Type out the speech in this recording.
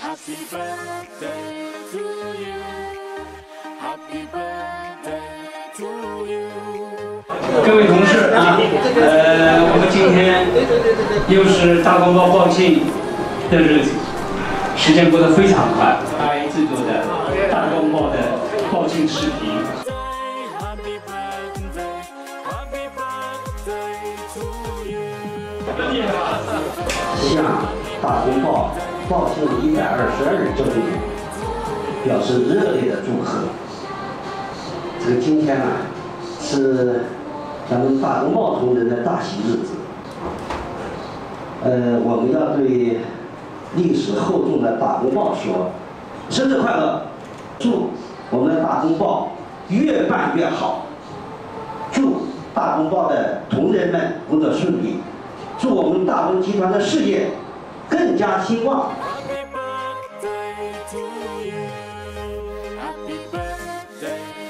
Happy birthday to you. Happy birthday to you. 各位同事啊，呃，我们今天又是大公报报庆的日子，时间过得非常快。爱制作的大公报的报庆视频，Happy birthday. To you. 向大公报报庆一百二十二周年表示热烈的祝贺。这个今天呢，是咱们大公报同仁的大喜日子。呃，我们要对历史厚重的大公报说，生日快乐！祝我们大公报越办越好，祝大公报的同仁们工作顺利，祝我们大公集团的事业加兴旺。Happy birthday to you. Happy birthday